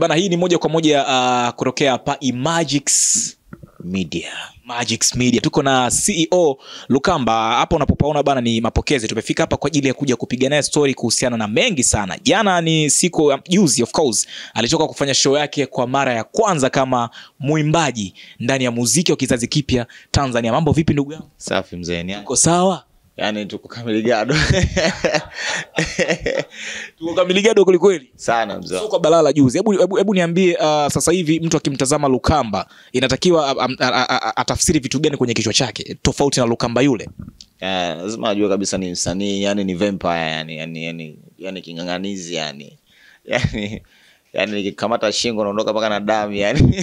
bana hii ni moja kwa moja uh, kutokea hapa Imagix media Magix Media. Tuko na CEO Lukamba hapa, unapopaona bana ni mapokezi. Tumefika hapa kwa ajili ya kuja kupiga naye story kuhusiana na mengi sana. Jana ni siku ya juzi, of course, alitoka kufanya show yake kwa mara ya kwanza kama mwimbaji ndani ya muziki wa kizazi kipya Tanzania. Mambo vipi ndugu yangu? safi mzee Uko sawa? Yani tuko kamiligado Tuko kamiligado kwelikweli kweli. sana mzee kwa balaa la juzi. Hebu hebu, hebu niambie uh, sasa hivi mtu akimtazama Lukamba inatakiwa um, atafsiri vitu gani kwenye kichwa chake tofauti na Lukamba yule? lazima yeah, ajue kabisa ni msanii yani ni vampire yani yani yani, yani king'ang'anizi yani yani yani nikikamata shingo naondoka mpaka na damu yani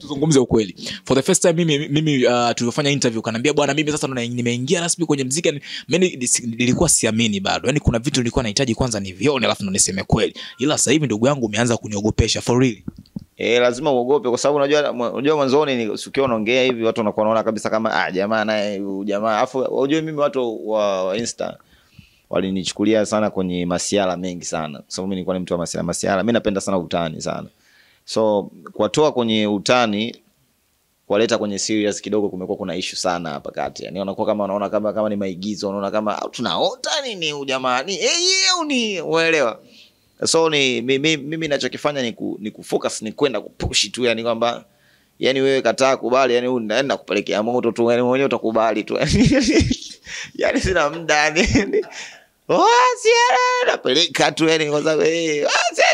tuzungumze ukweli. For the first time mimi, mimi uh, tulivyofanya interview kanaambia bwana mimi sasa nimeingia rasmi kwenye mziki Yani, mimi nilikuwa siamini bado. Yani kuna vitu nilikuwa nahitaji kwanza nivione alafu ndo niseme kweli. Ila sasa hivi ndugu yangu umeanza kuniogopesha for real. E, lazima uogope kwa sababu unajua unajua mwanzoni ni ukiwa unaongea hivi watu wanakuwa wanaona kabisa kama ah jamaa naye jamaa. Afu unajua mimi watu wa, wa Insta walinichukulia sana kwenye masiala mengi sana. Kwa sababu mimi nilikuwa ni mtu wa masiala masiala mimi napenda sana utani sana. So kuwatoa kwenye utani kuwaleta kwenye serious kidogo kumekuwa kuna issue sana hapa kati. Yani wanakuwa kama wanaona kama kama ni maigizo wanaona kama "Ah, tunaota nini huyu jamaa? Ni eh yeye ni uelewa so ni mimi mimi ninachokifanya ni, ku, ni kufocus ni kwenda kupush tu yani kwamba yani wewe kataa kubali yani huyu naenda kupelekea moto tu yani mwenyewe utakubali tu. Yani sina muda yani napeleka tu yani kwa sababu eh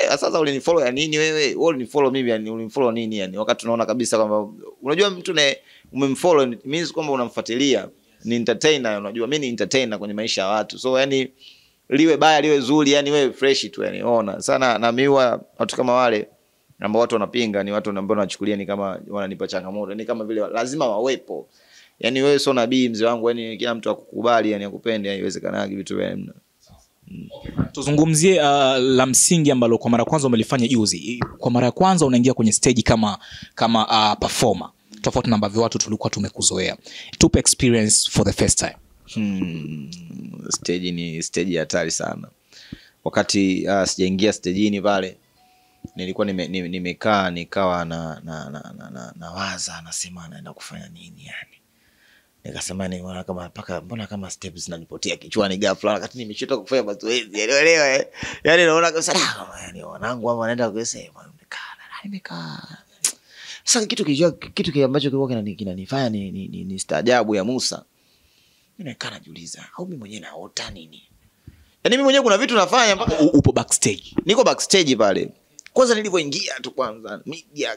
sasa ulinifollow ya nini wewe? Wewe ulinifollow mimi yani ulinifollow nini yani? Wakati unaona kabisa kwamba unajua mtu umemfollow means kwamba unamfuatilia ni entertainer unajua mimi ni entertainer kwenye maisha ya watu. So yani liwe baya liwe zuri yani wewe fresh tu yani ona sana na watu kama wale ambao watu wanapinga ni watu ambao wanachukulia ni kama wananipa changamoto. Ni kama vile lazima wawepo yani wewe sio nabii mzee wangu yani kila mtu akukubali yani akupende haiwezekanagi vitu vya namna. Tuzungumzie uh, la msingi ambalo kwa mara ya kwanza umelifanya juzi. Kwa mara ya kwanza unaingia kwenye stage kama kama uh, performer tofauti na ambavyo watu tulikuwa tumekuzoea. Tupe experience for the first time. Hmm, stage ni stage hatari sana. Wakati uh, sijaingia stejini pale nilikuwa nimekaa nime, nimekaa nikawa na na, na, na, na, na waza nasema naenda kufanya nini yani nikasema ni mwana kama paka mbona kama steps zinanipotea kichwani ghafla wakati nimeshota kufanya mazoezi. Yani unaelewa eh? yani naona kabisa "Ah, kama yani wanangu hapa wanaenda kusema nimekaa na nimekaa. Sasa kitu kijua kitu kile ambacho kilikuwa kinani- kinanifanya ni, ni, ni, ni staajabu ya Musa. Mimi nakaa najiuliza au mimi mwenyewe naota nini? Yani mimi mwenyewe kuna vitu nafanya mpaka upo backstage. niko backstage pale. Kwanza nilivyoingia tu kwanza media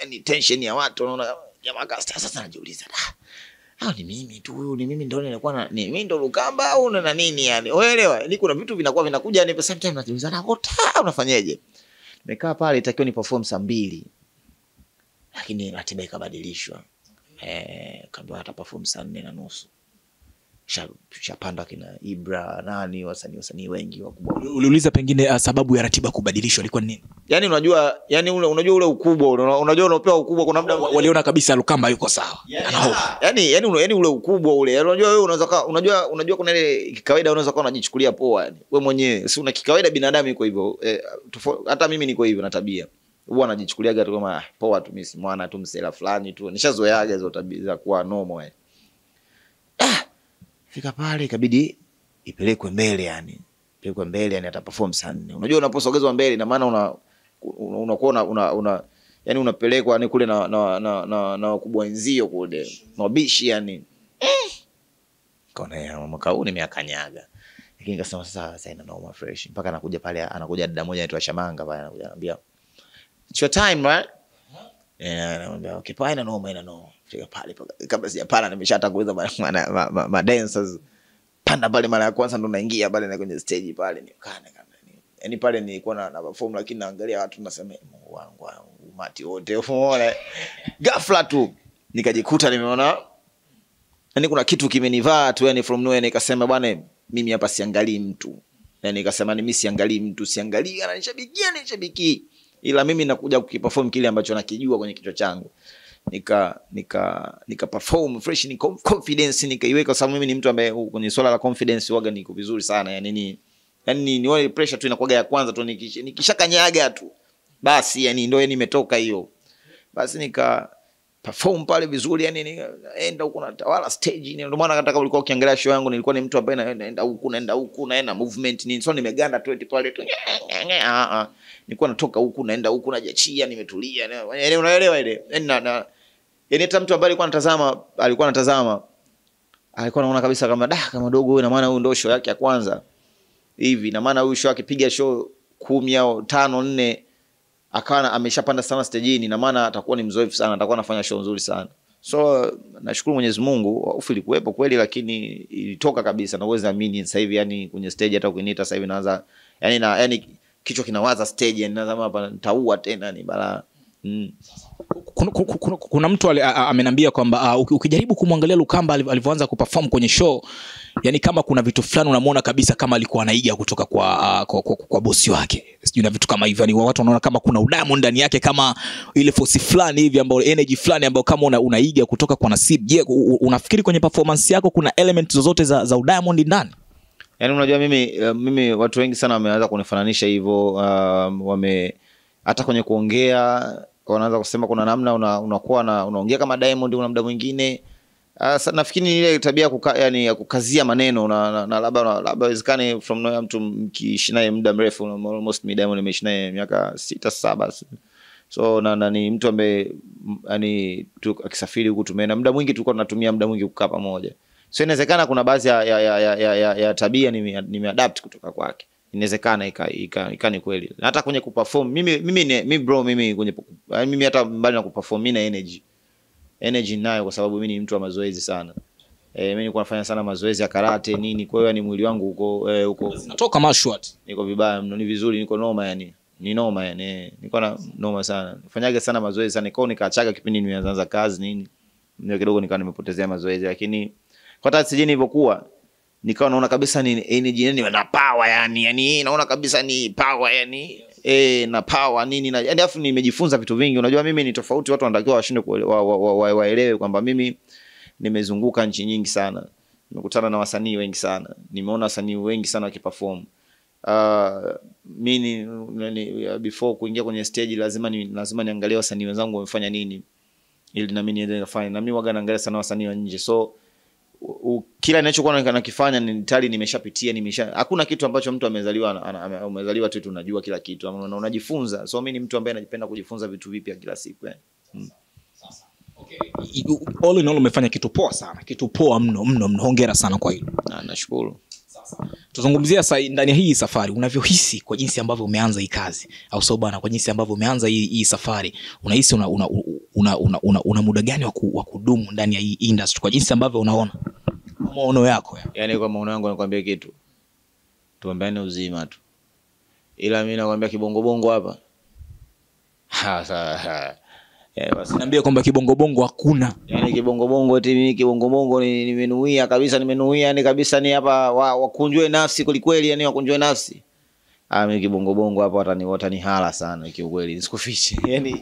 yani tension ya watu unaona jamaa kasta. sasa najiuliza "Ah, au ni mimi tu huyu ni mimi ndo nilikuwa na ni mimi ndo Lukamba au na nini yani? Unaelewa? Ni kuna vitu vinakuwa vinakuja yani sometimes najiuliza na hota unafanyaje nimekaa pale itakiwa ni perform saa mbili. Lakini ratiba ikabadilishwa. Eh kaambiwa hata perform saa nne na nusu shapanda kina Ibra nani wasanii wasanii wengi wakubwa. Uliuliza pengine uh, sababu ya ratiba kubadilishwa ilikuwa ni nini? Yani unajua yani ule, unajua ule ukubwa unajua unapewa ukubwa kuna muda waliona kabisa lukamba yuko sawa. Ana hofu. Yani yani ule- yani ule ukubwa ule yani unajua wewe unaweza unajua unajua kuna ile kikawaida unaweza kuwa unajichukulia poa yani wewe mwenyewe si una kikawaida binadamu iko hivyo eh, hata mimi niko hivyo na tabia. Huwa anajichukuliaga tu kama ah, poa tu mimi si mwana tu msela fulani tu nishazoeaga hizo tabia za kuwa normal yani fika pale ikabidi ipelekwe mbele yani. Ipelekwe mbele yani ataperform saa nne. Unajua unaposogezwa mbele ina maana una una- unakuwa una, una, una yani unapelekwa yani kule na na na na, na wakubwa wenzio kule mabishi yani. Eh. kaona ya mwaka huu nimeakanyaga. Lakini kasema sasa sasa ina noma fresh. Mpaka anakuja pale anakuja dada moja anaitwa Shamanga pale anakuja anambia it's your time right anamwambia okay ina noma ina noma. Fika pale kabla sijapanda nimeshata kuuza ma, ma, ma, ma dancers. Panda pale mara ya kwanza ndo naingia pale na kwenye stage pale nikana yani pale nilikuwa na, na perform lakini naangalia watu nasema Mungu wangu umati wote. Umeona? Ghafla tu nikajikuta nimeona yani kuna kitu kimenivaa tu yani from nowhere nikasema bwana mimi hapa siangalii mtu. Yani nikasema ni mimi siangalii mtu siangalii. Ananishabikia nishabiki ila mimi nakuja kukiperform kile ambacho nakijua kwenye kichwa changu. Nika nika nika perform fresh ni confidence nikaiweka sababu mimi ni mtu ambaye kwenye swala la confidence waga niko vizuri sana yani ni yani ni wale pressure tu inakuwaga ya kwanza tu nikish- nikishakanyaga tu basi yani ndio nimetoka imetoka hiyo. Basi nika perform pale vizuri yani naenda huku natawala stage ni ndio maana nataka ulikuwa ukiangalia show yangu nilikuwa ni mtu ambaye na- naenda huku naenda huku naenda movement nini so nimeganda tu eti pale tu ah, ah. nilikuwa natoka huku naenda huku najachia nimetulia yani unaelewa ile yani na, na yani hata mtu ambaye alikuwa anatazama alikuwa anatazama alikuwa anaona kabisa kama da kama dogo huyu na maana huyu ndio show yake ya kwanza hivi na maana huyu show akipiga show kumi au tano nne akawa ameshapanda sana stejini na maana atakuwa ni mzoefu sana atakuwa anafanya show nzuri sana so nashukuru mwenyezi mungu hofu ilikuwepo kweli lakini ilitoka kabisa na uwezi amini sasa hivi yani kwenye stage hata ukiniita sasa hivi naanza yani na yani kichwa kinawaza stage yani nazama hapa nitaua tena ni balaa mm. kuna, kuna, kuna, mtu amenambia kwamba uh, ukijaribu kumwangalia Lukamba alivyoanza kuperform kwenye show yani kama kuna vitu fulani unamwona kabisa kama alikuwa anaiga kutoka kwa, uh, kwa, kwa, kwa bosi wake. Sijui na vitu kama hivyo. Yani watu wanaona kama kuna udamu ndani yake kama ile force fulani hivi ambayo energy fulani ambayo kama una, unaiga kutoka kwa Nasib. Je unafikiri kwenye performance yako kuna element zozote za, za udiamond ndani? Yani unajua mimi uh, mimi watu wengi sana wameanza kunifananisha hivyo um, wame hata kwenye kuongea wanaanza kusema kuna namna una- unakuwa na unaongea kama Diamond una muda mwingine uh, nafikiri ile tabia kuka, yani, ya kukazia maneno na, na, na labda labda iwezekane from nowhere mtu mkiishi naye muda mrefu almost mi Diamond nimeishi naye miaka sita saba. So na, na ni mtu ambaye yani akisafiri huku tumeenda muda mwingi tulikuwa tunatumia muda mwingi kukaa pamoja. So inawezekana kuna baadhi ya, ya, ya, ya, ya, ya, tabia nime- nimeadapt kutoka kwake. Inawezekana ika, ika, ika ni kweli. Hata kwenye kuperform mimi mimi ne, mimi bro mimi kwenye mimi hata mbali na kuperform mimi na energy energy ninayo kwa sababu mimi ni mtu wa mazoezi sana. Eh mimi nilikuwa nafanya sana mazoezi ya karate nini kwa hiyo ni mwili wangu uko eh, uko natoka mashwat niko vibaya mno, ni vizuri, niko noma yani, ni noma yani, eh, niko na noma sana, fanyaga sana mazoezi sana, kwao nikaachaga kipindi nimeanza kazi nini, ndio kidogo nikawa nimepotezea mazoezi, lakini kwa tatizo jini nilivyokuwa nikawa naona kabisa ni energy yani na power yani, yani naona kabisa ni power yani eh, na power nini na yani, afu nimejifunza vitu vingi. Unajua mimi ni tofauti, watu wanatakiwa washinde waelewe wa- wa- wa- kwamba mimi nimezunguka nchi nyingi sana, nimekutana na wasanii wengi sana, nimeona wasanii wengi sana wakiperform. Uh, mi ni, ni, before kuingia kwenye stage lazima ni, lazima niangalie wasanii wenzangu wamefanya nini ili nami niende nifanye na mimi waga naangalia sana wasanii wa nje. So kila ninachokuwa nakifanya ni tayari nimeshapitia nimesha hakuna kitu ambacho mtu amezaliwa umezaliwa tu tunajua kila kitu na una- unajifunza. So mimi ni mtu ambaye anajipenda kujifunza vitu vipya kila siku eh. all in all umefanya kitu poa sana kitu poa mno mno mno. Hongera sana kwa hilo. Na nashukuru. Tuzungumzia sa, ndani ya hii safari unavyohisi kwa jinsi ambavyo umeanza hii kazi? Au sio bana kwa jinsi ambavyo umeanza hii, hii safari unahisi una, una, una, una, una, una muda gani wa kudumu ndani ya hii industry? Kwa jinsi ambavyo unaona maono yako ya. Yani kwa maono yangu nakwambia kitu. Tuambiane uzima tu. Ila mi nakwambia kibongobongo hapa. Eh, basi. naambia kwamba kibongobongo hakuna. Yaani kibongobongo eti mimi kibongobongo ni- nimenuia kabisa nimenuia yani kabisa ni hapa wa- wakunjwe nafsi kwelikweli yani wakunjwe nafsi Ah, mimi kibongobongo hapa watani watanihala sana kiukweli nisikufiche. Yani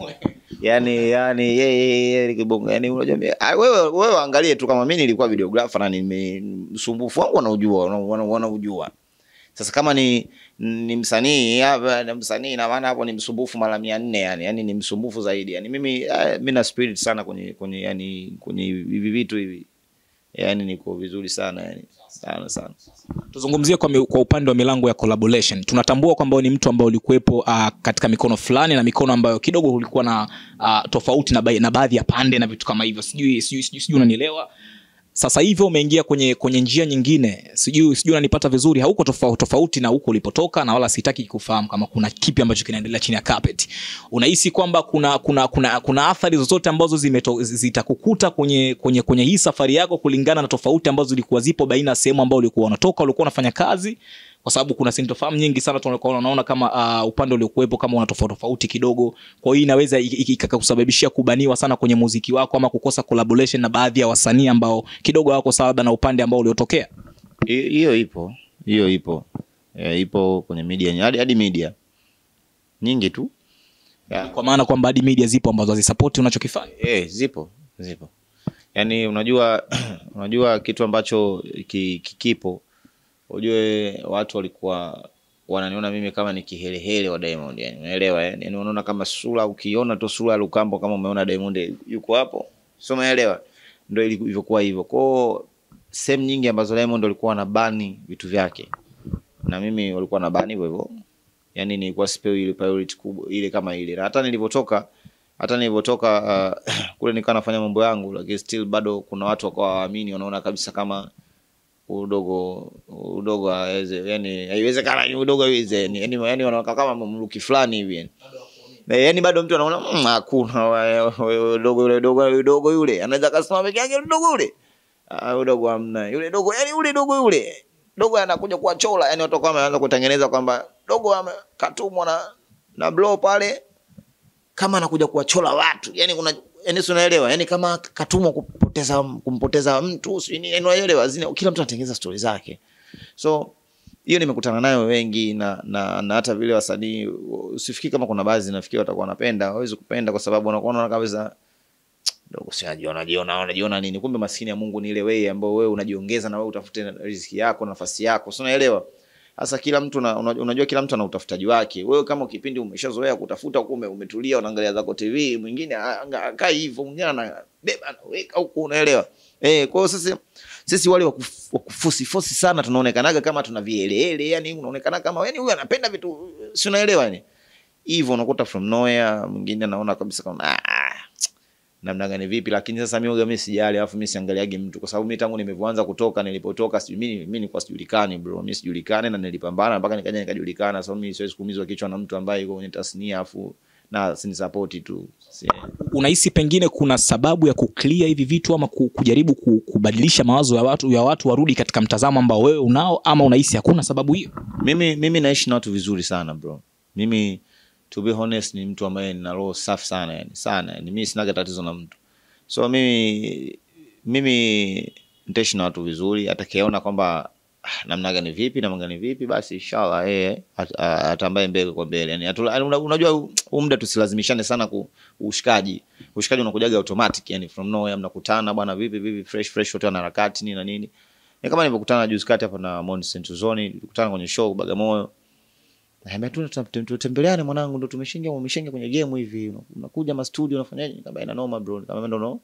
yani yani ye, ye, ye, kibongo yani unajua ah, wewe wewe angalie tu kama mimi nilikuwa videographer na nimesumbufu wangu wanaujua wana- wana- wanaujua. Sasa kama ni ni msanii hapa ni msanii na maana hapo ni msumbufu mara mia nne yani yani ni msumbufu zaidi. Yani mimi mimi mi na spirit sana kwenye kwenye yani kwenye hivi vitu hivi. Yani niko vizuri sana yani sana sana. Tuzungumzie kwa, kwa upande wa milango ya collaboration. Tunatambua kwamba ni mtu ambaye ulikuwepo uh, katika mikono fulani na mikono ambayo kidogo ulikuwa na uh, tofauti na, ba- na baadhi ya pande na vitu kama hivyo. Sijui sijui sijui unanielewa sasa hivi umeingia kwenye kwenye njia nyingine. Sijui sijui unanipata vizuri. Hauko tofauti, tofauti na huko ulipotoka na wala sitaki kufahamu kama kuna kipi ambacho kinaendelea chini ya carpet. Unahisi kwamba kuna kuna kuna kuna athari zozote ambazo zitakukuta kwenye kwenye kwenye hii safari yako kulingana na tofauti ambazo zilikuwa zipo baina ya sehemu ambayo ulikuwa unatoka ulikuwa unafanya kazi kwa sababu kuna sintofahamu nyingi sana tunaona unaona kama uh, upande uliokuwepo kama una tofauti tofauti kidogo. Kwa hiyo inaweza ik- ik- ikakusababishia kubaniwa sana kwenye muziki wako ama kukosa collaboration na baadhi ya wasanii ambao kidogo wako sawa na upande ambao uliotokea. Hi- hiyo ipo. Hiyo ipo. E, ipo kwenye media hadi hadi media. Nyingi tu. Yeah. kwa maana kwamba hadi media zipo ambazo hazisapoti unachokifanya. Eh, zipo zipo. Yaani unajua unajua kitu ambacho ki- ki- ujue watu walikuwa wananiona mimi kama ni kihelehele wa Diamond yani, unaelewa yani, yani unaona kama sura, ukiona tu sura ya Lukambo kama umeona Diamond yuko hapo, sio, umeelewa? Ndio ilivyokuwa hivyo. Kwao sehemu nyingi ambazo Diamond walikuwa wanabani vitu vyake, na mimi walikuwa wanabani hivyo hivyo, yani nilikuwa sipewi ile priority kubwa ile kama ile, na hata nilivyotoka hata nilivyotoka uh, kule nikawa nafanya mambo yangu, lakini still bado kuna watu wakawa waamini, wanaona kabisa kama udogo udogo aweze yani haiwezekana ni udogo aweze yani yani yani wanakaa kama mamluki fulani hivi yani. Na yani bado mtu anaona "Mm, hakuna udogo yule udogo udogo yule. Anaweza kasimama peke yake udogo yule. Ah udogo hamna yule dogo yani yule dogo yule. Dogo anakuja kuwa chola yani watu kama anaanza kutengeneza kwamba dogo katumwa na na blow pale kama anakuja kuwachola watu yani kuna yani unaelewa? Yani kama katumwa kupoteza kumpoteza mtu si nini zina kila mtu anatengeneza stori zake. So hiyo nimekutana nayo wengi na na, na hata vile wasanii usifikii kama kuna baadhi zinafikia watakuwa wanapenda hawezi kupenda kwa sababu wanakuwa kabisa si anajiona anajiona nini? Kumbe maskini ya Mungu ni ile wewe ambao wewe unajiongeza na wewe utafute riziki yako nafasi yako. Si unaelewa sasa kila mtu na, una- unajua kila mtu ana utafutaji wake. Wewe kama kipindi umeshazoea kutafuta huko ume- umetulia unaangalia zako TV, mwingine akaa hivyo, mwingine anabeba anaweka huko unaelewa. Eh, kwa hiyo sasa sisi wale wa kufusi fosi sana tunaonekanaga kama tuna vielele, yani unaonekana kama yani huyu anapenda vitu si unaelewa yani. Hivyo unakuta from nowhere mwingine anaona kabisa kama ah, namna gani vipi, lakini sasa mimi uga mimi sijali, alafu mimi siangaliagi mtu kwa sababu mimi tangu nimeanza kutoka, nilipotoka sijui mimi mimi nilikuwa sijulikani bro, mimi sijulikani na nilipambana mpaka nikaja nikajulikana. So mimi siwezi kuumizwa kichwa na mtu ambaye yuko kwenye tasnia afu na sinisapoti tu si. unahisi pengine kuna sababu ya kuclear hivi vitu ama kujaribu kubadilisha mawazo ya watu ya watu warudi katika mtazamo ambao wewe unao ama unahisi hakuna sababu hiyo Mimi mimi naishi na watu vizuri sana bro. Mimi to be honest ni mtu ambaye nina roho safi sana yani, sana yani, mimi tatizo na mtu. So mimi mimi nitaishi na watu vizuri, atakayeona kwamba ah, namna gani vipi namna gani vipi, basi inshallah yeye atambaye mbele kwa mbele. Yani unajua huu muda tusilazimishane sana ku ushikaji. Ushikaji unakujaga automatic yani from nowhere, mnakutana bwana, vipi vipi, fresh fresh, nini na nini. Ni kama nilivyokutana juzi kati hapa na kwenye show Bagamoyo. Naambia tu tutembeleane mwanangu, ndo tumeshingia umeshingia kwenye game hivi. Unakuja ma studio unafanyaje? Nikamwambia ina noma bro. Nikamwambia ndo no.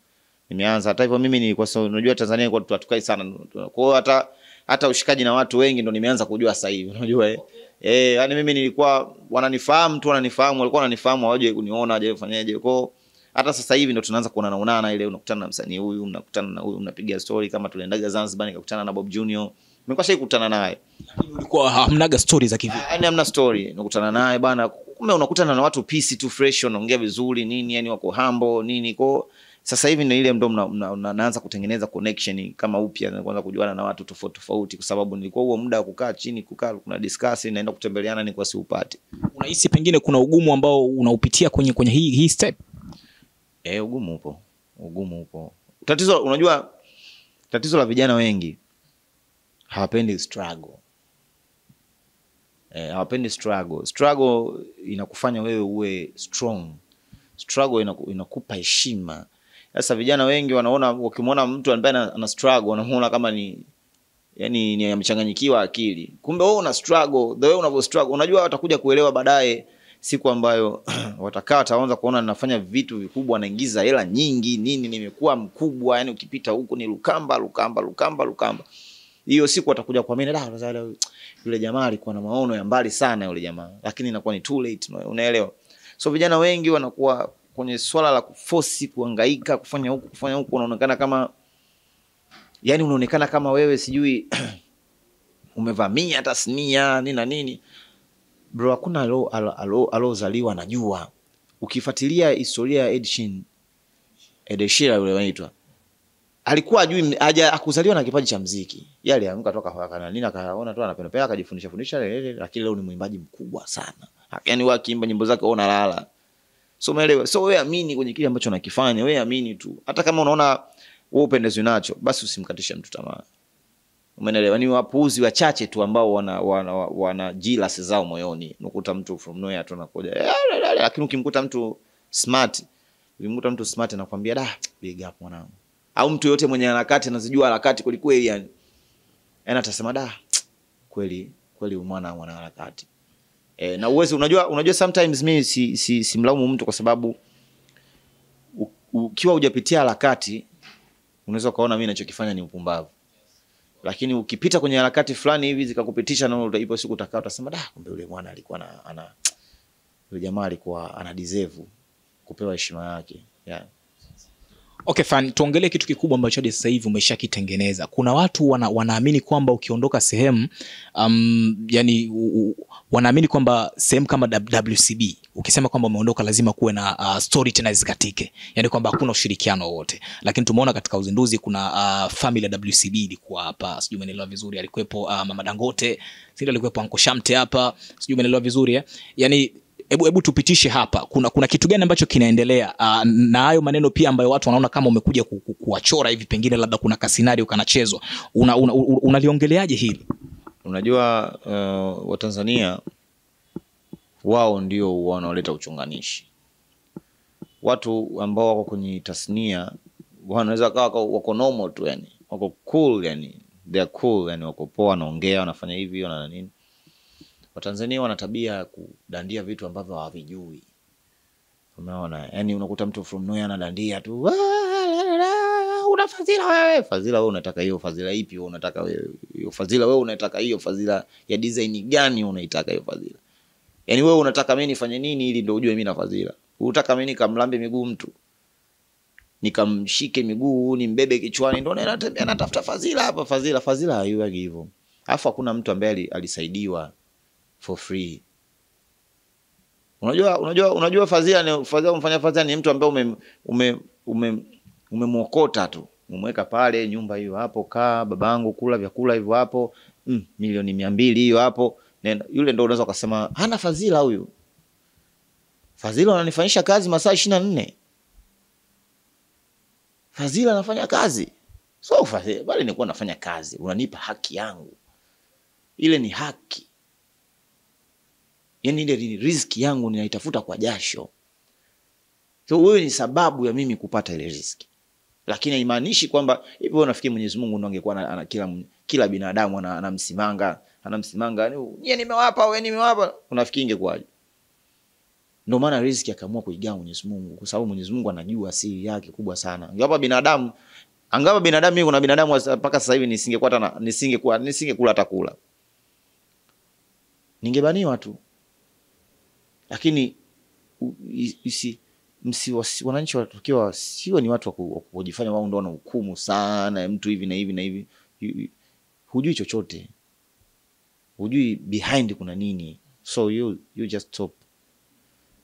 Nimeanza hata hivyo mimi ni kwa sababu unajua Tanzania ilikuwa tu- hatukai sana. Kwa hiyo hata hata ushikaji na watu wengi ndo nimeanza kujua sasa hivi. Unajua eh. Eh, yani mimi nilikuwa wananifahamu tu wananifahamu, walikuwa wananifahamu hawaje kuniona, hawaje kufanyaje. Kwa hiyo hata sasa hivi ndo tunaanza kuonana onana ile unakutana na msanii huyu, mnakutana na huyu, mnapiga story kama tuliendaga Zanzibar nikakutana na Bob Junior. Nimekuwa kukutana naye. ulikuwa hamnaga stori za kivi? Yani hamna story. Nakutana naye bana kumbe unakutana na watu peace tu fresh wanaongea vizuri nini yani wako humble nini ko sasa hivi ndio ile ndo naanza kutengeneza connection kama upya na kuanza kujuana na watu tofauti tofauti kwa sababu nilikuwa huo muda wa kukaa chini kukaa kuna discuss naenda kutembeleana ni kwa siupati. Unahisi pengine kuna ugumu ambao unaupitia kwenye kwenye hii, hii step? Eh ugumu upo. Ugumu upo. Tatizo unajua tatizo la vijana wengi hawapendi struggle. Eh, hawapendi struggle. Struggle inakufanya wewe uwe strong. Struggle inaku, inakupa heshima. Sasa vijana wengi wanaona wakimwona mtu ambaye ana, struggle wanamuona kama ni yani ni amechanganyikiwa akili. Kumbe wewe una struggle the way unavyo struggle unajua watakuja kuelewa baadaye siku ambayo watakaa wataanza kuona ninafanya vitu vikubwa naingiza hela nyingi nini nimekuwa mkubwa yani ukipita huku ni lukamba lukamba lukamba lukamba hiyo siku atakuja kuamini da Lazaro, yule jamaa alikuwa na maono ya mbali sana yule jamaa lakini inakuwa ni too late. No, unaelewa? So vijana wengi wanakuwa kwenye swala la kufosi kuhangaika kufanya huku kufanya huku unaonekana kama yani unaonekana kama wewe sijui umevamia tasnia nini na nini. Bro hakuna alo- alo- alo- alozaliwa anajua. Ukifuatilia historia ya Ed Sheeran Ed Sheeran yule anaitwa alikuwa ajui haja akuzaliwa na kipaji cha mziki. Yeye aliamka toka kwa kana nini akaona tu anapenda akajifundisha fundisha lele, lakini leo ni mwimbaji mkubwa sana. Yaani wewe akiimba nyimbo zake wewe unalala. So umeelewa? So wewe amini kwenye kile ambacho unakifanya wewe amini tu. Hata kama unaona wewe upendezwi nacho basi usimkatishe mtu tamaa. Umeelewa? Ni wapuuzi wachache tu ambao wana wana, wana jealous zao moyoni. Unakuta mtu from nowhere tu anakuja "Eh, la, la, la," lakini ukimkuta mtu smart ukimkuta mtu smart anakuambia da big up mwanangu au mtu yote mwenye harakati anazijua harakati kweli kweli yani. Yani atasema da kweli kweli mwana mwana harakati. E, na uwezi unajua unajua sometimes mimi si, si, simlaumu mtu kwa sababu ukiwa hujapitia harakati unaweza ukaona mimi ninachokifanya ni upumbavu. Lakini ukipita kwenye harakati fulani hivi zikakupitisha na ipo siku utakaa utasema da kumbe yule mwana alikuwa ana, ana yule jamaa alikuwa ana deserve kupewa heshima yake. Yeah. Okay, fine. Tuongelee kitu kikubwa ambacho hadi sasa hivi umeshakitengeneza. Kuna watu wana, wanaamini kwamba ukiondoka sehemu um, yani u, u, wanaamini kwamba sehemu kama WCB ukisema kwamba umeondoka lazima kuwe na uh, story tena zikatike, yani kwamba hakuna ushirikiano wowote, lakini tumeona katika uzinduzi kuna uh, family ya WCB ilikuwa hapa, sijui umeelewa vizuri, alikuwepo uh, mama Dangote, sijui alikuwepo Uncle Shamte hapa, sijui umeelewa vizuri eh? yani hebu hebu tupitishe hapa. Kuna kuna kitu gani ambacho kinaendelea? Uh, na hayo maneno pia ambayo watu wanaona kama umekuja ku- ku- kuwachora hivi pengine labda kuna kasinario kanachezwa unaliongeleaje una, una una hili? Unajua uh, Watanzania wao ndio wanaoleta uchunganishi Watu ambao wako kwenye tasnia wanaweza kawa wako, wako normal tu yani, wako cool yani, they are cool yani, wako poa, wanaongea, wanafanya hivi wana nini. Watanzania wana tabia ya kudandia vitu ambavyo hawavijui. Unaona, yani unakuta mtu from nowhere anadandia tu "Ah, una fadhila wewe. Fadhila wewe unataka hiyo fadhila ipi? Wewe unataka hiyo fadhila wewe unataka hiyo fadhila ya design gani? Unaitaka hiyo fadhila yani wewe unataka mimi nifanye nini ili ndio ujue mimi na fadhila? Unataka mimi nikamlambe miguu mtu nikamshike miguu nimbebe kichwani ndo natembea natafuta fadhila hapa? Fadhila fadhila haiwagi hivyo. Alafu hakuna mtu ambaye alisaidiwa for free. Unajua, unajua, unajua fadhila ni fadhila, umfanya fadhila ni mtu ambaye ume ume ume umemwokota tu, umemweka pale, nyumba hiyo hapo, kaa babangu, kula vyakula hivyo hapo, mm, milioni mia mbili hiyo hapo. Nenda, yule ndo unaweza ukasema hana fadhila huyu. Fadhila ananifanyisha kazi masaa ishirini na nne. Fadhila anafanya kazi, so fadhila bali nikuwa nafanya kazi, unanipa haki yangu, ile ni haki yani ile riziki yangu ninaitafuta kwa jasho. So wewe ni sababu ya mimi kupata ile riziki, lakini haimaanishi kwamba hivi. Wewe unafikiri Mwenyezi Mungu ndo angekuwa ana, na kila, kila binadamu ana- anamsimanga anamsimanga, yani nyie nimewapa wewe nimewapa, unafikiri ingekuwaje? Ndio maana riziki akaamua kuigawa Mwenyezi Mungu, kwa sababu Mwenyezi Mungu anajua siri yake kubwa sana. Ingawa binadamu angawa binadamu, mimi kuna binadamu mpaka sasa hivi nisingekuwa hata na- nisingekuwa nisingekula hata kula, ningebaniwa tu lakini isi msi, wananchi watakiwa sio ni watu wa ku- wa kujifanya wao ndo wana hukumu sana mtu hivi na hivi na hivi. Hujui chochote, hujui behind kuna nini, so you, you just stop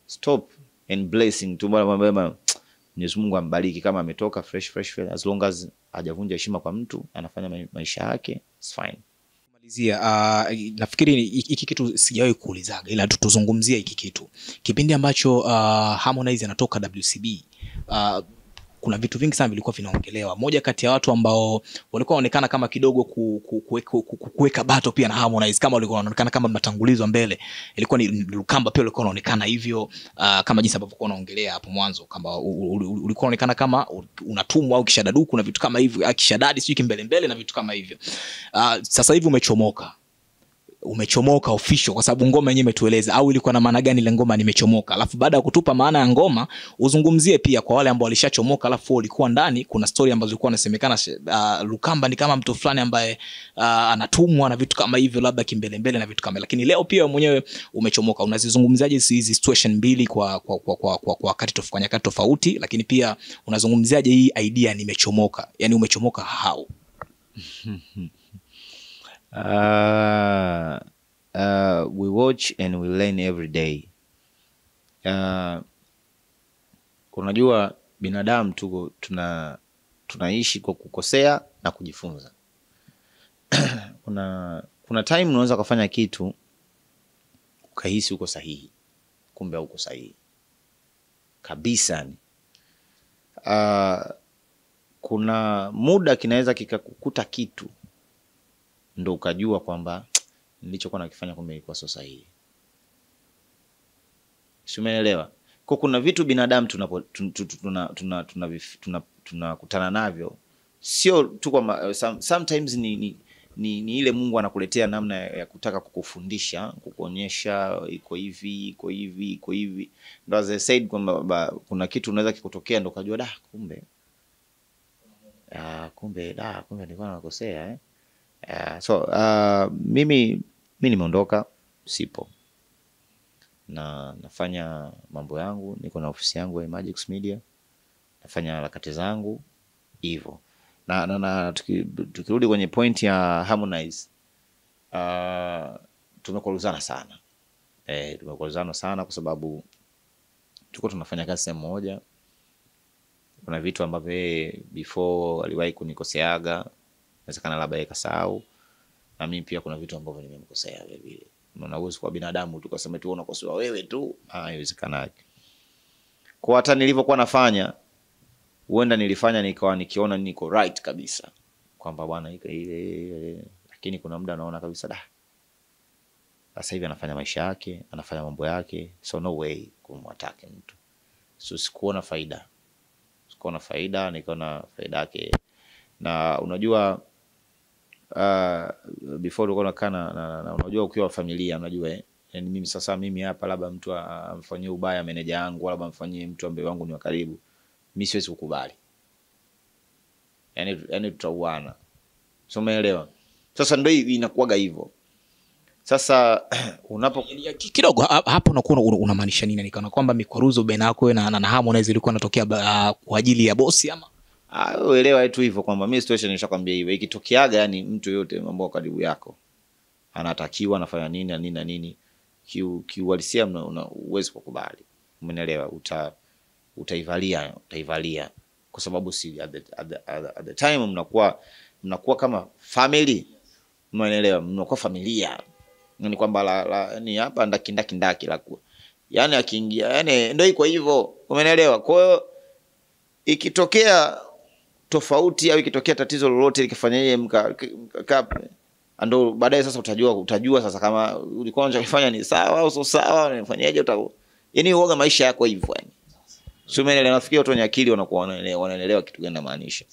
stop and blessing tu. Mwenyezi Mungu ambariki, kama ametoka fresh fresh, fresh, as long as hajavunja heshima kwa mtu, anafanya maisha yake it's fine. Kumalizia uh, nafikiri hiki kitu sijawahi kuulizaga ila tutuzungumzia hiki kitu. Kipindi ambacho uh, Harmonize anatoka WCB uh, kuna vitu vingi sana vilikuwa vinaongelewa. Moja kati ya watu ambao walikuwa wanaonekana kama kidogo ku- ku- kuweka ku, ku, kuweka bato pia na Harmonize, kama walikuwa wanaonekana kama mnatangulizwa mbele, ilikuwa ni Lukamba pia walikuwa wanaonekana hivyo uh, kama jinsi ambavyo kwa unaongelea hapo mwanzo kama ulikuwa unaonekana kama unatumwa au kishadaduku na vitu kama hivyo, akishadadi kishadadi sijui kimbele mbele na vitu kama hivyo. Uh, sasa hivi umechomoka umechomoka official kwa sababu ngoma yenyewe imetueleza au ilikuwa na maana gani ile ngoma nimechomoka? Alafu baada ya kutupa maana ya ngoma uzungumzie pia kwa wale ambao walishachomoka alafu walikuwa ndani kuna story ambazo zilikuwa nasemekana uh, Lukamba ni kama mtu fulani ambaye uh, anatumwa na vitu kama hivyo labda kimbelembele na vitu kama lakini leo pia mwenyewe umechomoka. Unazizungumziaje hizi situation mbili kwa kwa kwa kwa, kwa, kwa wakati tof, kwa nyakati tofauti? Lakini pia unazungumziaje hii idea nimechomoka? Yani umechomoka how Uh, uh, we watch and we learn every day. Uh, unajua binadamu tuko tuna tunaishi kwa kukosea na kujifunza. kuna kuna time unaweza ukafanya kitu ukahisi uko sahihi, kumbe hauko sahihi kabisa. Ni uh, kuna muda kinaweza kikakukuta kitu ndo ukajua kwamba nilichokuwa nakifanya kumbe ilikuwa sio sahihi. Si umeelewa? Kwa kuna vitu binadamu tunapo tun- tun, tu- tuna tuna tuna tuna tunakutana navyo sio tu kwamba some, sometimes ni, ni ni, ni ile Mungu anakuletea namna ya ya kutaka kukufundisha, kukuonyesha iko hivi, iko hivi, iko hivi. Ndo as I said kwamba kuna kitu unaweza kikutokea ndo ukajua da, kumbe ah, kumbe da, kumbe nilikuwa nakosea eh. Ah, so uh, mimi mi nimeondoka, sipo. Na nafanya mambo yangu, niko na ofisi yangu ya Magix Media, nafanya harakati zangu hivyo na, na, na tuki, tukirudi kwenye point ya Harmonize uh, tumekwaruzana sana. Eh, tumekwaruzana sana kwa sababu tuko tunafanya kazi sehemu moja. Kuna vitu ambavyo yeye before aliwahi kunikoseaga, inawezekana labda yeye kasahau, na mimi pia kuna vitu ambavyo nimemkosea vile vile. Unaona, huwezi kuwa binadamu tu kasema tu unakosewa wewe tu, ah, haiwezekanaje. Kwa hata nilivyokuwa nafanya huenda nilifanya nikawa nikiona niko right kabisa kwamba bwana ile, lakini kuna muda naona kabisa da, sasa hivi anafanya maisha yake, anafanya mambo yake, so no way kumwatake mtu. So sikuona faida, sikuona faida, nikaona faida yake. Na unajua uh, before ulikuwa unakaa na, na, na unajua ukiwa familia unajua eh, yani mimi sasa mimi hapa labda mtu a- amfanyie ubaya meneja yangu, labda amfanyie mtu ambaye wangu ni wa karibu mimi siwezi kukubali. Yani, yani tutauana. So umeelewa? Sasa ndio inakuwaga hivyo. Sasa unapo kidogo hapo unakuwa unamaanisha nini? Nikaona kwamba mikwaruzo baina yako na, na, na Harmonize ilikuwa inatokea uh, kwa ajili ya bosi ama Ah, wewe elewa tu hivyo kwamba mi situation nishakwambia hivyo. Ikitokeaga yani mtu yote ambao karibu yako anatakiwa anafanya nini na nini na nini kiu- kiuhalisia uwezi kukubali. Umenielewa uta utaivalia utaivalia. Kwa sababu si at the, at the, at the, time mnakuwa mnakuwa kama family. Umeelewa? Mnakuwa familia. Ni kwamba la, la, ni hapa ndaki ndaki ndaki la kuwa. Yani akiingia yani ndio iko hivyo. Umeelewa? Kwa hiyo ikitokea tofauti au ikitokea tatizo lolote likifanya yeye mkakaa ndo baadaye sasa utajua utajua sasa kama ulikuwa unachokifanya ni sawa au sio sawa unafanyaje uta yani uoga maisha yako hivyo yani. Sio mimi nafikiri watu wenye akili wanakuwa wanaelewa kitu gani namaanisha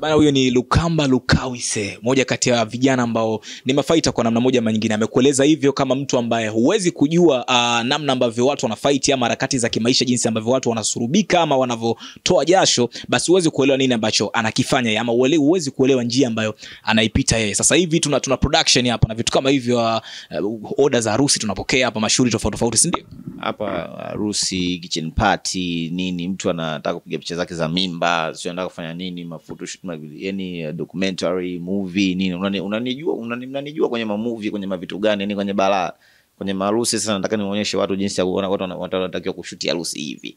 bana huyo ni lukamba lukawise moja kati ya vijana ambao ni mafaita kwa namna moja ama nyingine. Amekueleza hivyo kama mtu ambaye huwezi kujua uh, namna ambavyo watu wanafaiti ama harakati za kimaisha jinsi ambavyo watu wanasurubika ama wanavyotoa jasho basi huwezi kuelewa nini ambacho anakifanya ama uwele, huwezi kuelewa njia ambayo anaipita yeye. Sasa hivi tuna, tuna production hapa na vitu kama hivyo uh, oda za harusi tunapokea hapa mashughuli tofauti tofauti si ndio hapa harusi kitchen party nini mtu anataka kupiga picha zake za mimba sio anataka kufanya nini mafotoshoot ma- yani uh, documentary movie nini. Unani- unanijua unani- kwenye mamovie kwenye mavitu gani yani kwenye balaa kwenye maharusi sasa nataka niwaonyeshe watu jinsi ya kuona watu wanatakiwa kushuti harusi hivi.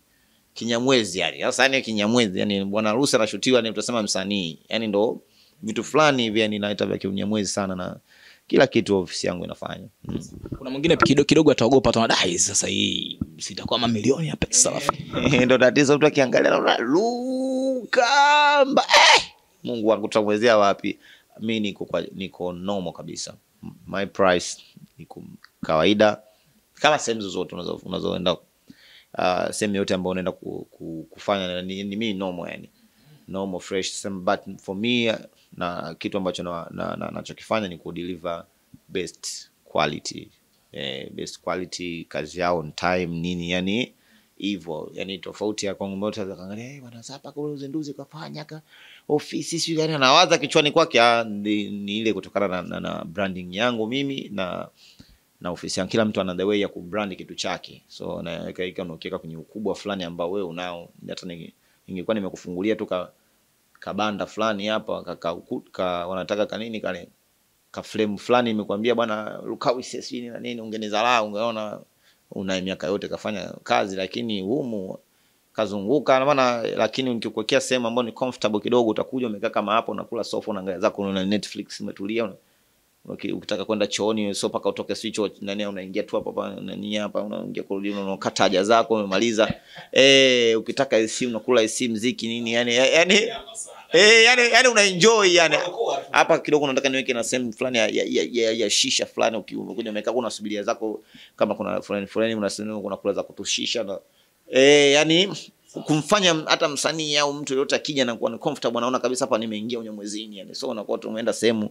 Kinyamwezi yani sasa yani kinyamwezi yani bwana harusi anashutiwa ni utasema msanii yani ndo vitu fulani hivi yani naita vya kinyamwezi sana na kila kitu ofisi yangu inafanya. Mm. kuna mwingine kidogo kidogo ataogopa ataona dai sasa hii sitakuwa mamilioni ya pesa alafu. ndo tatizo mtu akiangalia naona lukamba eh! mungu wangu tutamwezea wapi? Mi niko, kwa- niko nomo kabisa. My price niko kawaida. Kama sehemu zozote unazo- unazoenda uh, sehemu yote ambayo unaenda ku, ku, kufanya ni, ni mi nomo yani normal fresh. But for me na kitu ambacho nachokifanya na, na, na ni kudeliver best quality. Eh, best quality kazi yao on time nini yani hivyo yani tofauti ya kwangu mmoja akaangalia hey, bwana sasa kule uzinduzi kafanya ka ofisi sio yani anawaza kichwani kwake ah, ni, ni ile kutokana na, na, na branding yangu mimi na na ofisi yangu. Kila mtu ana the way ya kubrand kitu chake. So naweka ika unakiweka kwenye ukubwa fulani ambao wewe unao hata ninge- ningekuwa nimekufungulia tu ka kabanda fulani hapa ka, ka, ka, wanataka kanini kale ka frame fulani imekwambia bwana Lukawi sesini na nini ungenizalaa ungeona una miaka yote kafanya kazi lakini humu kazunguka. Na maana lakini ukikokea sehemu ambayo ni comfortable kidogo utakuja umekaa kama hapo unakula sofa unaangalia zako una Netflix umetulia una, ukitaka kwenda chooni sio paka utoke sio nani unaingia tu hapa nani hapa unaingia kurudi unakata haja zako umemaliza. Eh ukitaka AC unakula AC mziki nini yani yani eh yani yani una enjoy yani. Hapa kidogo nataka niweke na sehemu fulani ya, ya, ya, ya, shisha fulani uki- umekuja umekaa kuna subiria zako kama kuna fulani fulani unasema kuna kula za kutushisha na eh yani kumfanya hata msanii au mtu yote akija na kuwa comfortable anaona kabisa hapa nimeingia kwenye mwezini yani. So unakuwa tumeenda sehemu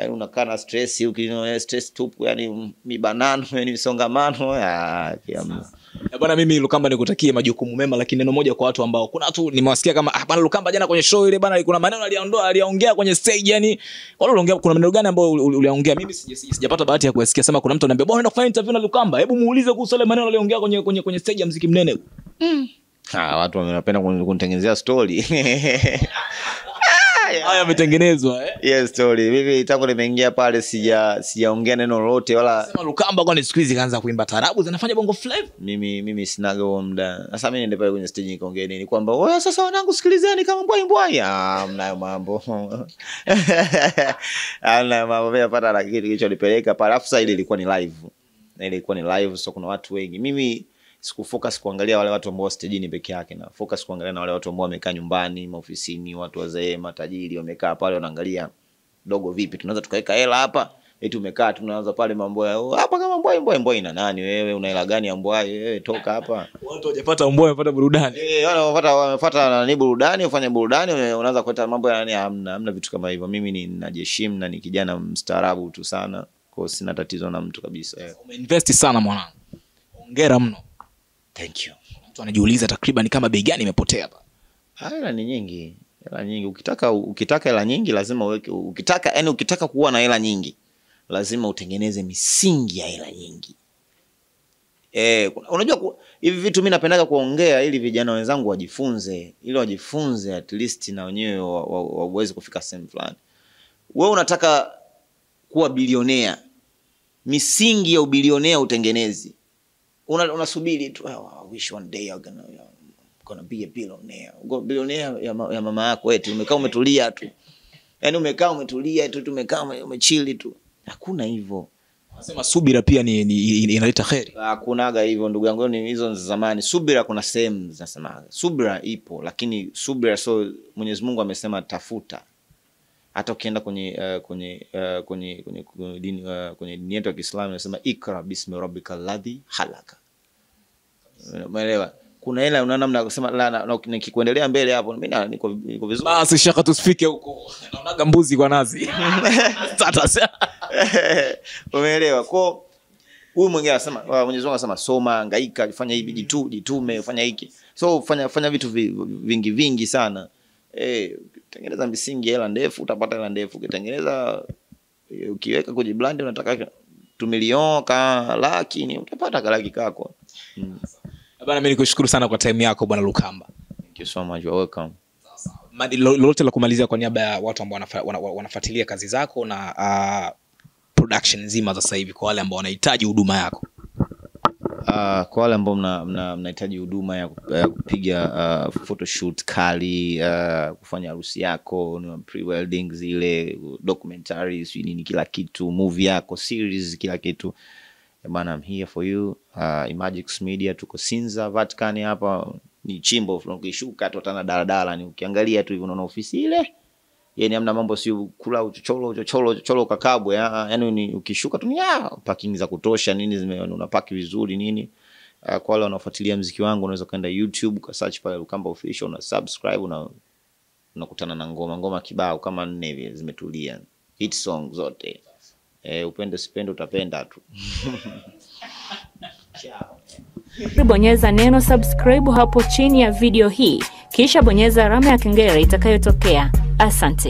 yani unakaa na stress uki stress tupu yani mibanano yani misongamano ya kiamna. Eh, Bwana, mimi Lukamba nikutakie majukumu mema, lakini neno moja kwa watu ambao kuna watu nimewasikia kama ah, bwana Lukamba jana kwenye show ile bwana, kuna maneno aliyaondoa aliyaongea kwenye stage, yani wale uliongea, kuna maneno gani ambayo uli- uli- uliyaongea? Mimi sija- sija- sijapata bahati ya kuyasikia. Sema kuna mtu ananiambia bwana, naenda kufanya interview na Lukamba, hebu muulize kuhusu ile maneno aliyoongea kwenye kwenye kwenye stage ya muziki mnene. Mm. Ah, watu wanapenda kunitengenezea story Haya. Ametengenezwa eh. yes, story. Mimi tangu nimeingia pale sija sijaongea neno lolote wala Sema Lukamba kwani siku hizi kaanza kuimba tarabu zinafanya bongo flava. mimi mimi sinaga huo muda. Sasa mimi niende pale kwenye stage nikaongea nini? Kwamba wewe sasa wanangu sikilizeni kama mbwai mbwai. Ah, mnayo mambo. Ana mambo. Pia pata kitu kilichonipeleka pale. Afu sasa ile ilikuwa ni live. Ile ilikuwa ni live so kuna watu wengi. Mimi sikufocus kuangalia wale watu ambao stejini peke yake na focus kuangalia na wale watu ambao wamekaa nyumbani maofisini watu wazee matajiri wamekaa pale wanaangalia dogo vipi tunaweza tukaweka hela hapa eti umekaa tunaanza pale mambo ya "Oh, hapa kama mbwa mbwa mbwa ina nani wewe una hela gani ya mbwa wewe toka hapa Watu hawajapata mbwa, wamepata burudani. Eh, wale wamepata wamepata nani burudani ufanye burudani unaanza kuleta mambo ya nani hamna hamna vitu kama hivyo mimi ni najiheshimu na ni kijana mstaarabu tu sana kwa hiyo sina tatizo na mtu kabisa. Umeinvest sana mwanangu. Hongera mno. Thank you. Mtu anajiuliza takriban kama bei gani imepotea hapa. Hela ni nyingi hela nyingi. Ukitaka ukitaka hela nyingi lazima uweke ukitaka yani ukitaka kuwa na hela nyingi lazima utengeneze misingi ya hela nyingi. Eh, unajua hivi vitu mimi napendaga kuongea ili vijana wenzangu wajifunze ili wajifunze at least na wenyewe wa- wa- kufika sehemu fulani. Wewe unataka kuwa bilionea misingi ya ubilionea utengenezi una, unasubiri tu "Oh, I wish one day I'm gonna, gonna be a billionaire. Go billionaire ya, ma, ya mama yako eti umekaa umetulia tu. Yaani umekaa umetulia tu tumekaa umekaa umechili tu. Hakuna hivyo. Wanasema subira pia ni, ni inaleta kheri. hakunaga hivyo ndugu yangu ni hizo za zamani. Subira kuna sehemu zinasemaga. Subira ipo lakini subira so mwenyezi mungu amesema tafuta hata ukienda kwenye uh, kwenye, uh, kwenye kwenye kwenye dini uh, kwenye dini yetu ya kiislamu inasema ikra bismi rabbika ladhi halaka umeelewa kuna hela una namna kusema la, na, na, nikikuendelea mbele hapo mimi niko niko vizuri Basi shaka tusifike huko. Naonaga mbuzi kwa nazi. Status. umeelewa Kwa huyu mwingine anasema Mwenyezi Mungu anasema soma, hangaika, fanya hivi, jitu, jitume, fanya hiki. So fanya fanya vitu vingi vingi sana. Eh, tengeneza misingi hela ndefu, utapata hela ndefu. Ukitengeneza eh, ukiweka kwenye blandi unataka tumilion ka laki ni utapata kalaki kako. Mm. Bana, mimi nikushukuru sana kwa time yako bwana Lukamba. Thank you so much. You're welcome. Lolote la kumalizia kwa niaba ya watu ambao wanafuatilia kazi zako na uh, production nzima sasa hivi kwa wale ambao wanahitaji huduma yako. Uh, kwa wale ambao mnahitaji mna, huduma ya, ya kupiga uh, photoshoot kali uh, kufanya harusi yako pre-wedding zile documentary sijui nini kila kitu movie yako series kila kitu. Bana I'm here for you. Uh, Imagix Media tuko Sinza Vatican hapa ni chimbo ukishuka tu daradara daladala ni ukiangalia tu hivi unaona ofisi ile yani amna mambo si kula uchocholo uchocholo uchocholo kakabwe ah, yani ni ukishuka tu ni ah, parking za kutosha nini zime unapaki vizuri nini. Uh, kwa wale wanaofuatilia mziki wangu unaweza kwenda YouTube ka search pale Lukamba official una subscribe una unakutana na ngoma ngoma kibao kama nne hivi zimetulia. Hit song zote. Eh, upende sipende utapenda tu. Bonyeza neno subscribe hapo chini ya video hii, kisha bonyeza alama ya kengele itakayotokea. Asante.